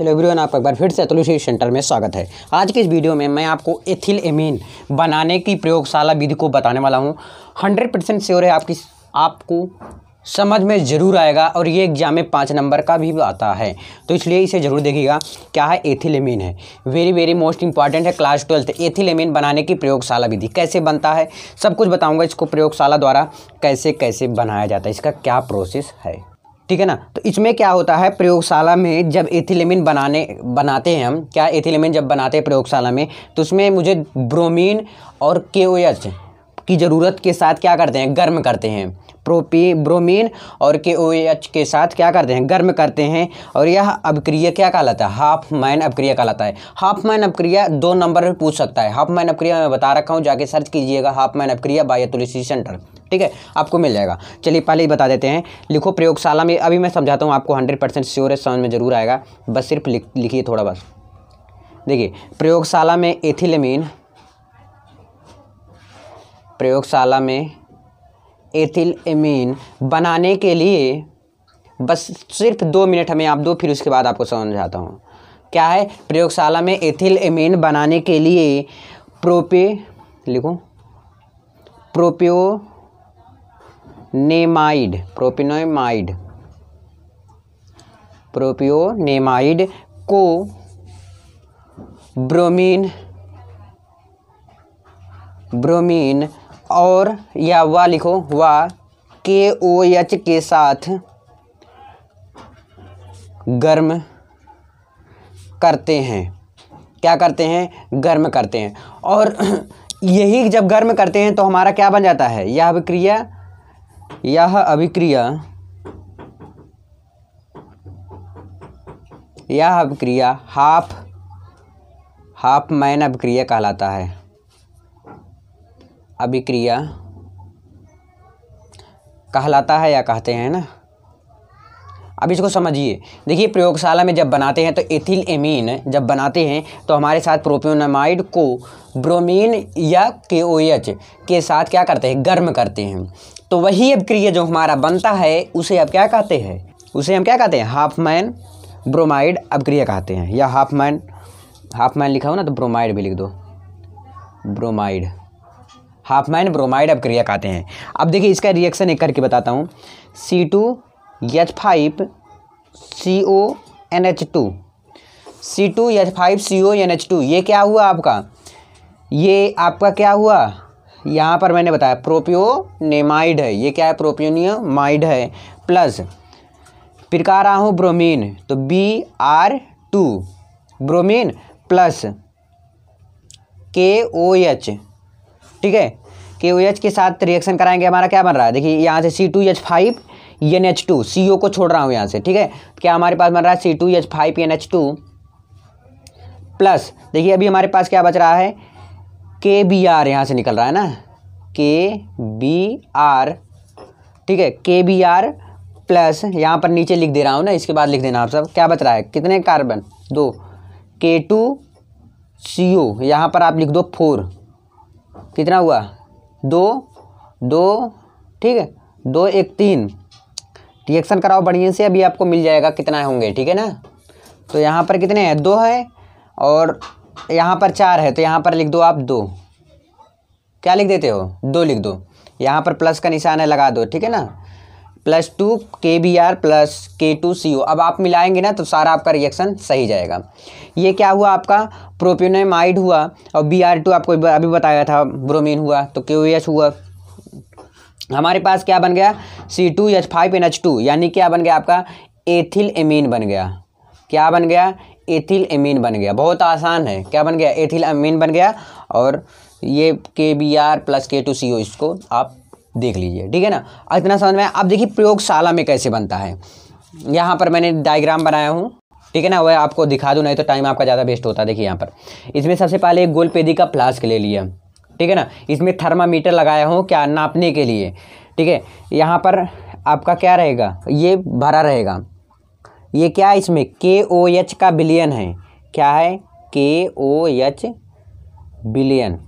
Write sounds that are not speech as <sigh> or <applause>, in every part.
Hello everyone आपका एक बार फिर से अतुल सेंटर में स्वागत है। आज के इस वीडियो में मैं आपको एथिल एमीन बनाने की प्रयोगशाला विधि को बताने वाला हूँ। हंड्रेड परसेंट श्योर है आपकी, आपको समझ में ज़रूर आएगा और ये एग्ज़ाम में पाँच नंबर का भी आता है। तो इसलिए इसे ज़रूर देखिएगा, क्या है एथिल एमीन है। वेरी वेरी मोस्ट इंपॉर्टेंट है क्लास ट्वेल्थ एथिल एमीन बनाने की प्रयोगशाला विधि कैसे बनता है? सब कुछ बताऊँगा इसको प्रयोगशाला द्वारा कैसे कैसे बनाया जाता है, इसका क्या प्रोसेस है। ठीक है ना? तो इसमें क्या होता है? प्रयोगशाला में जब एथिलेमिन बनाने, बनाते हैं हम, क्या एथिलेमिन जब बनाते हैं प्रयोगशाला में तो उसमें मुझे ब्रोमीन और के की ज़रूरत के साथ क्या करते हैं? गर्म करते हैं। प्रोपी, ब्रोमीन और के ओ एच के साथ क्या करते हैं? गर्म करते हैं और यह अभिक्रिया क्या कहलाता है? हाफ़ मैन अभिक्रिया कहलाता है। हाफ़ मैन अभिक्रिया दो नंबर में पूछ सकता है। हाफ़ मैन अभिक्रिया मैं बता रखा हूँ, जाके सर्च कीजिएगा। हाफ़ मैन अभिक्रिया बाय तुलसी सेंटर। ठीक है? आपको मिल जाएगा। चलिए पहले ही बता देते हैं। लिखो प्रयोगशाला में, अभी मैं समझाता हूँ, आपको हंड्रेड परसेंट श्योर है, समझ में ज़रूर आएगा। बस सिर्फ़ लिखिए थोड़ा बस। देखिए, प्रयोगशाला में एथिलमीन प्रयोगशाला में एथिल एमीन बनाने के लिए बस सिर्फ़ दो मिनट हमें आप दो, फिर उसके बाद आपको समझाता हूँ। क्या है? प्रयोगशाला में एथिल एमीन बनाने के लिए प्रोपे, लिखो प्रोपियो नेमाइड प्रोपिनोमाइड प्रोपियोनेमाइड को ब्रोमीन ब्रोमीन और या वा लिखो, वा, के, ओ एच के साथ गर्म करते हैं। क्या करते हैं? गर्म करते हैं। और <clears throat> यही जब गर्म करते हैं तो हमारा क्या बन जाता है? यह अभिक्रिया यह अभिक्रिया यह अभिक्रिया, हाफ़ हाफ़ मैन अभिक्रिया कहलाता है। अभिक्रिया कहलाता है या कहते हैं ना? अब इसको समझिए। देखिए, प्रयोगशाला में जब बनाते हैं तो एथिल एमीन जब बनाते हैं तो हमारे साथ प्रोपियोनामाइड को ब्रोमीन या के ओ एच के साथ क्या करते हैं? गर्म करते हैं। तो वही अभिक्रिया जो हमारा बनता है, उसे अब क्या कहते हैं? उसे हम क्या कहते हैं? हाफ़ मैन ब्रोमाइड अभिक्रिया कहते हैं। या हाफ़ मैन हाफ़ मैन लिखा हो ना तो ब्रोमाइड भी लिख दो। ब्रोमाइड हाफ़ मैन ब्रोमाइड अभिक्रिया कहते हैं। अब देखिए इसका रिएक्शन एक करके बताता हूँ। C two H five C O N H two C two H five C O N H two ये क्या हुआ आपका? ये आपका क्या हुआ? यहाँ पर मैंने बताया, प्रोपियोनेमाइड है। ये क्या है? प्रोपियोनियमाइड है। प्लस फिर कह रहा हूँ ब्रोमीन तो B R two bromine plus K O H ठीक है? के ओ एच के साथ रिएक्शन कराएँगे, हमारा क्या बन रहा है? देखिए, यहाँ से C two H five N H two C O को छोड़ रहा हूँ यहाँ से, ठीक है? क्या हमारे पास बन रहा है? C two H five N H two plus देखिए, अभी हमारे पास क्या बच रहा है? के बी आर यहाँ से निकल रहा है ना? के बी आर ठीक है? के बी आर प्लस यहाँ पर नीचे लिख दे रहा हूँ ना, इसके बाद लिख देना आप सब, क्या बच रहा है? कितने कार्बन दो। के टू सी ओ यहाँ पर आप लिख दो फोर कितना हुआ? दो दो, ठीक है, दो एक तीन। रिएक्शन कराओ बढ़िया से, अभी आपको मिल जाएगा कितना होंगे, ठीक है ना? तो यहाँ पर कितने हैं? दो है, और यहाँ पर चार है तो यहाँ पर लिख दो आप दो। क्या लिख देते हो? दो लिख दो। यहाँ पर प्लस का निशान है, लगा दो, ठीक है ना? Plus two K B R plus K two C O अब आप मिलाएँगे ना तो सारा आपका रिएक्शन सही जाएगा। ये क्या हुआ आपका? प्रोपियोनेमाइड हुआ और बी आर टू आपको अभी बताया था ब्रोमीन हुआ तो के एच हुआ। हमारे पास क्या बन गया? C two H five N H two यानी क्या बन गया आपका? एथिल एमीन बन गया। क्या बन गया? एथिल एमीन बन गया। बहुत आसान है। क्या बन गया? एथिल एमीन बन गया। और ये K B R plus K two C O इसको आप देख लीजिए, ठीक है ना? इतना समझ में अब देखिए प्रयोगशाला में कैसे बनता है। यहाँ पर मैंने डायग्राम बनाया हूँ, ठीक है ना? वह आपको दिखा दूँ, नहीं तो टाइम आपका ज़्यादा वेस्ट होता है। देखिए यहाँ पर। इसमें सबसे पहले एक गोलपेदी का फ्लास्क ले लिया, ठीक है ना? इसमें थर्मामीटर लगाया हूँ, क्या? नापने के लिए, ठीक है? यहाँ पर आपका क्या रहेगा? ये भरा रहेगा। ये क्या है इसमें? के ओ एच का बिलियन है। क्या है? के ओ एच बिलियन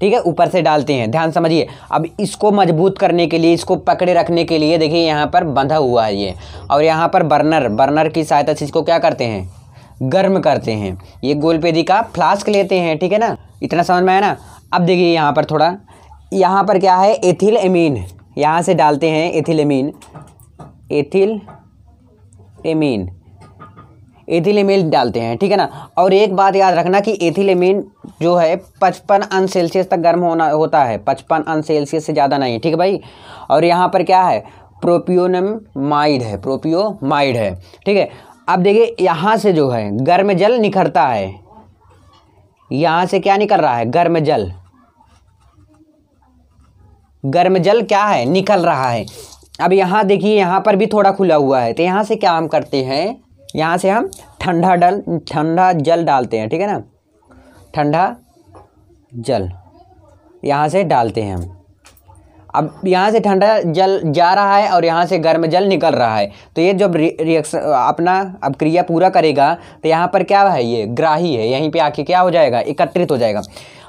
ठीक है, ऊपर से डालते हैं। ध्यान समझिए, अब इसको मज़बूत करने के लिए, इसको पकड़े रखने के लिए देखिए, यहाँ पर बंधा हुआ है ये। और यहाँ पर बर्नर बर्नर की सहायता से इसको क्या करते हैं? गर्म करते हैं। ये गोलपेदी का फ्लास्क लेते हैं, ठीक है ना? इतना समझ में आया ना? अब देखिए यहाँ पर थोड़ा, यहाँ पर क्या है? Ethyl amine. यहाँ से डालते हैं ethyl amine. Ethyl amine. Ethyl amine डालते हैं, ठीक है ना? और एक बात याद रखना कि एथिल एमीन जो है पचपन अंश सेल्सियस तक गर्म होना, होता है। पचपन अंश सेल्सियस से ज़्यादा नहीं, ठीक है भाई? और यहाँ पर क्या है? प्रोपियोनमाइड है प्रोपियोमाइड है, ठीक है? अब देखिए, यहाँ से जो है, गर्म जल निखरता है। यहाँ से क्या निकल रहा है? गर्म जल। गर्म जल क्या है? निकल रहा है। अब यहाँ देखिए, यहाँ पर भी थोड़ा खुला हुआ है। तो यहाँ से क्या हम करते हैं? यहाँ से हम ठंडा डल, ठंडा जल डालते हैं, ठीक है ना? ठंडा जल, यहाँ से डालते हैं हम। अब यहाँ से ठंडा जल जा रहा है और यहाँ से गर्म जल निकल रहा है। तो ये जब रिएक्शन, अपना अब क्रिया पूरा करेगा तो यहाँ पर क्या है ये? ग्राही है। यहीं पे आके क्या हो जाएगा? एकत्रित हो जाएगा।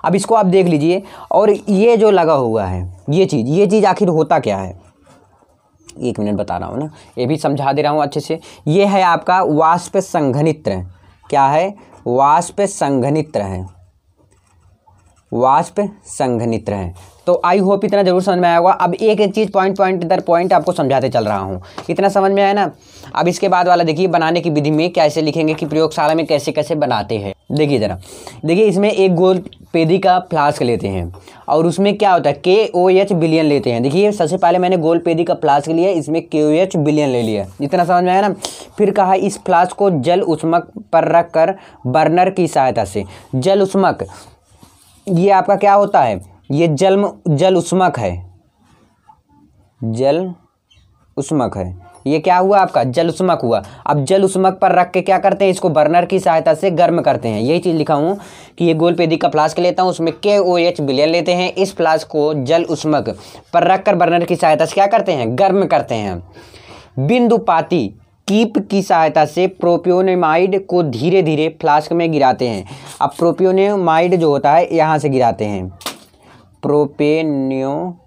अब इसको आप देख लीजिए, और ये जो लगा हुआ है, ये चीज़ ये चीज़ आखिर होता क्या है? एक मिनट बता रहा हूँ ना। ये भी समझा दे रहा हूँ अच्छे से। ये है आपका वाष्प संघनित्र। क्या है? वाष्प संघनित्र है। वाष्प संघनित्र है। तो आई होप इतना ज़रूर समझ में आया होगा। अब एक एक चीज़ पॉइंट पॉइंट दर पॉइंट आपको समझाते चल रहा हूँ। इतना समझ में आया ना? अब इसके बाद वाला देखिए, बनाने की विधि में कैसे लिखेंगे कि प्रयोगशाला में कैसे कैसे बनाते हैं। देखिए ज़रा। देखिए, इसमें एक गोल पेदी का फ्लास्क लेते हैं। और उसमें क्या होता है? के ओ एच बिलियन लेते हैं। देखिए, सबसे पहले मैंने गोल पेदी का फ्लास्क लिया, इसमें के ओ एच बिलियन ले लिया। इतना समझ में आया ना? फिर कहा, इस फ्लास्क को जल उष्मक पर रख कर बर्नर की सहायता से। जल उष्मक, ये आपका क्या होता है? ये जल जल उष्मक है। जल उष्मक है। ये क्या हुआ आपका? जल उष्मक हुआ। अब जल उष्मक पर रख के क्या करते हैं? इसको बर्नर की सहायता से गर्म करते हैं। यही चीज़ लिखा हूँ कि ये गोल पेदी का फ्लास्क लेता हूँ, उसमें के ओ एच बिलियन लेते हैं। इस फ्लास्क को जल उष्मक पर रख कर बर्नर की सहायता से क्या करते हैं? गर्म करते हैं। बिंदुपाती कीप की सहायता से प्रोपियोनेमाइड को धीरे धीरे फ्लास्क में गिराते हैं। अब प्रोपियोनेमाइड जो होता है, यहाँ से गिराते हैं। प्रोपेनियोमाइड।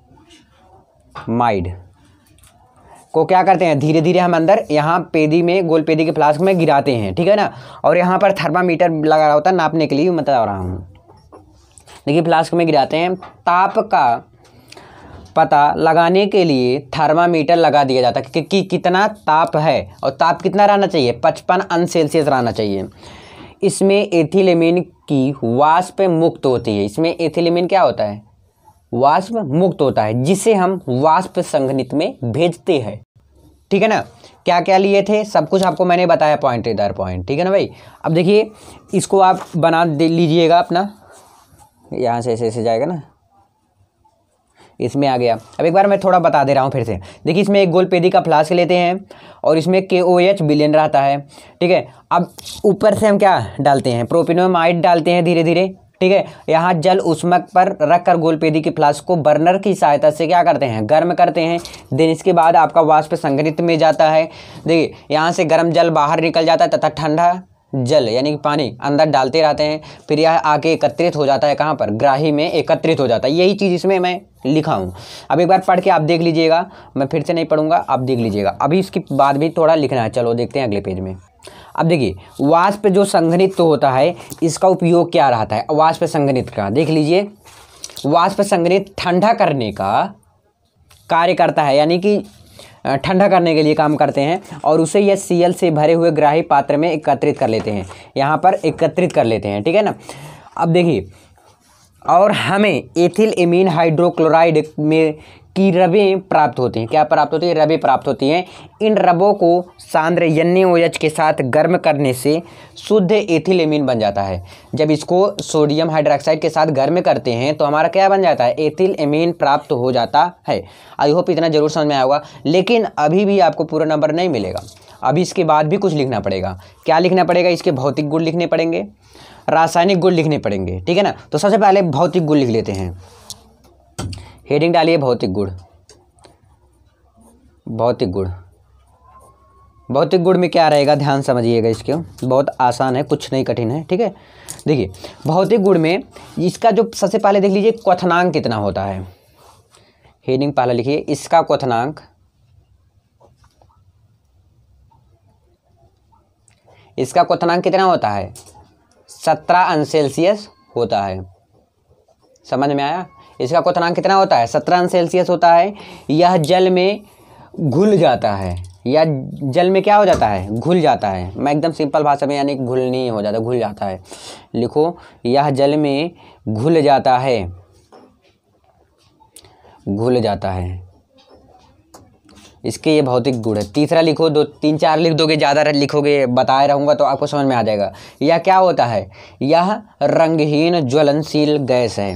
को क्या करते हैं? धीरे धीरे हम अंदर यहाँ पेदी में गोल पेदी के फ्लास्क में गिराते हैं ठीक है ना? और यहाँ पर थर्मामीटर लगा रहा होता है नापने के लिए मैं बता रहा हूँ। देखिए फ्लास्क में गिराते हैं। ताप का पता लगाने के लिए थर्मामीटर लगा दिया जाता है कि, कि कितना ताप है और ताप कितना रहना चाहिए? पचपन अंश सेल्सियस रहना चाहिए। इसमें एथिलेमिन की वाष्प मुक्त होती है। इसमें एथिलेमिन क्या होता है? वाष्प मुक्त होता है, जिसे हम वाष्प संघनित में भेजते हैं। ठीक है ना? क्या क्या लिए थे? सब कुछ आपको मैंने बताया पॉइंट इधर पॉइंट ठीक है ना भाई? अब देखिए, इसको आप बना दे लीजिएगा अपना। यहाँ से ऐसे ऐसे जाएगा ना? इसमें आ गया। अब एक बार मैं थोड़ा बता दे रहा हूँ फिर से। देखिए, इसमें एक गोल पेदी का फ्लास्क लेते हैं और इसमें के ओ एच बिलियन रहता है। ठीक है? अब ऊपर से हम क्या डालते हैं? प्रोपिनोमाइड डालते हैं धीरे धीरे ठीक है? यहाँ जल उष्मक पर रखकर गोलपेदी की फ्लास्क को बर्नर की सहायता से क्या करते हैं? गर्म करते हैं। देन इसके बाद आपका वाष्प संग्रहित में जाता है। देखिए, यहाँ से गर्म जल बाहर निकल जाता है तथा ठंडा जल, यानी कि पानी, अंदर डालते रहते हैं। फिर यह आके एकत्रित हो जाता है कहाँ पर? ग्राही में एकत्रित हो जाता है। यही चीज़ इसमें मैं लिखा हूँ। अब एक बार पढ़ के आप देख लीजिएगा। मैं फिर से नहीं पढ़ूँगा, आप देख लीजिएगा। अभी इसके बाद भी थोड़ा लिखना है। चलो देखते हैं अगले पेज में। अब देखिए, वाष्प जो संघनित होता है, इसका उपयोग क्या रहता है? वाष्प संघनित का। देख लीजिए, वाष्प संघनित ठंडा करने का कार्य करता है, यानी कि ठंडा करने के लिए काम करते हैं, और उसे यह सीएल से भरे हुए ग्राही पात्र में एकत्रित कर लेते हैं। यहाँ पर एकत्रित कर लेते हैं, ठीक है ना? अब देखिए और हमें एथिल एमीन हाइड्रोक्लोराइड में की रबें प्राप्त होती हैं। क्या प्राप्त होती है? रबें प्राप्त होती हैं। इन रबों को सांद्र एच के साथ गर्म करने से शुद्ध एथिलेमिन बन जाता है। जब इसको सोडियम हाइड्रोक्साइड के साथ गर्म करते हैं तो हमारा क्या बन जाता है? एथिल एमीन प्राप्त हो जाता है। आई होप इतना ज़रूर समझ में आया होगा। लेकिन अभी भी आपको पूरा नंबर नहीं मिलेगा। अभी इसके बाद भी कुछ लिखना पड़ेगा। क्या लिखना पड़ेगा? इसके भौतिक गुण लिखने पड़ेंगे। रासायनिक गुण लिखने पड़ेंगे, ठीक है ना? तो सबसे पहले भौतिक गुण लिख लेते हैं। हेडिंग डालिए भौतिक गुण। भौतिक गुण। भौतिक गुण में क्या रहेगा? ध्यान समझिएगा इसके। बहुत आसान है, कुछ नहीं कठिन है, ठीक है? देखिए, भौतिक गुण में इसका जो सबसे पहले देख लीजिए, क्वथनांक कितना होता है। हेडिंग पहला लिखिए, इसका क्वथनांक इसका क्वथनांक कितना होता है? सत्रह अंश सेल्सियस होता है। समझ में आया? इसका क्वथनांक कितना होता है? सत्रह अंश सेल्सियस होता है। यह जल में घुल जाता है। या जल में क्या हो जाता है? घुल जाता है। मैं एकदम सिंपल भाषा में, यानी घुल नहीं हो जाता, घुल जाता है। लिखो, यह जल में घुल जाता है। घुल जाता है। इसके ये भौतिक गुण है। तीसरा लिखो, दो, तीन, चार लिख दोगे, ज़्यादा लिखोगे, बताए रहूँगा तो आपको समझ में आ जाएगा। यह क्या होता है? यह रंगहीन ज्वलनशील गैस है।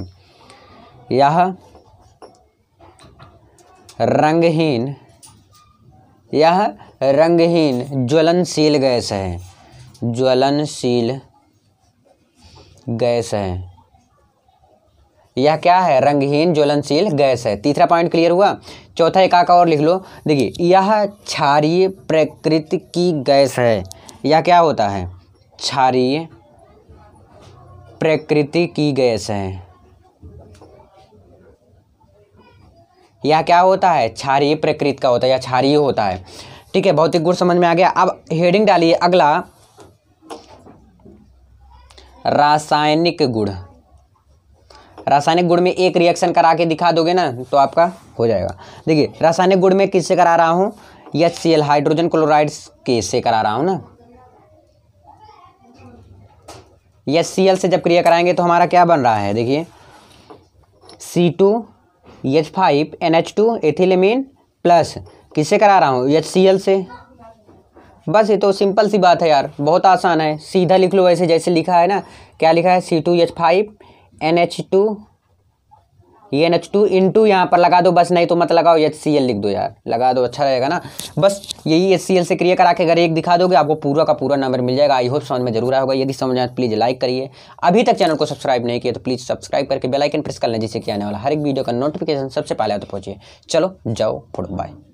यह रंगहीन यह रंगहीन ज्वलनशील गैस है। ज्वलनशील गैस है। यह क्या है? रंगहीन, ज्वलनशील, गैस है। तीसरा पॉइंट क्लियर हुआ। चौथा एक का और लिख लो। देखिए, यह क्षारीय प्रकृति की गैस है। यह क्या होता है? क्षारीय प्रकृति की गैस है। यह क्या होता है? क्षारीय प्रकृति का होता है। या क्षारीय होता है। ठीक है भौतिक गुण समझ में आ गया। अब हेडिंग डालिए अगला। रासायनिक गुण। रासायनिक गुण में एक रिएक्शन करा के दिखा दोगे ना तो आपका हो जाएगा। देखिए, रासायनिक गुण में किससे करा रहा हूँ? एच सी हाइड्रोजन क्लोराइड के से करा रहा हूँ ना। एच सी एल से जब क्रिया कराएँगे तो हमारा क्या बन रहा है? देखिए C two H five N H two ethylamine plus किससे करा रहा हूँ? एच सी एल से। बस ये तो सिंपल सी बात है यार, बहुत आसान है। सीधा लिख लो ऐसे जैसे लिखा है ना। क्या लिखा है? C two H five N H two ये N H two in to यहाँ पर लगा दो, बस नहीं तो मत लगाओ एच सी एल लिख दो यार, लगा दो अच्छा रहेगा ना। बस यही एच सी एल से क्रिया करा के अगर एक दिखा दोगे, आपको पूरा का पूरा नंबर मिल जाएगा। आई होप समझ में ज़रूर आएगा यदि समझ आए प्लीज़ लाइक करिए। अभी तक चैनल को सब्सक्राइब नहीं किया तो प्लीज़ सब्सक्राइब करके बेलाइकन प्रेस कर लें, जिससे कि आने वाला हर एक वीडियो का नोटिफिकेशन सबसे पहले तो पहुँचिए चलो, जाओ फुट बाय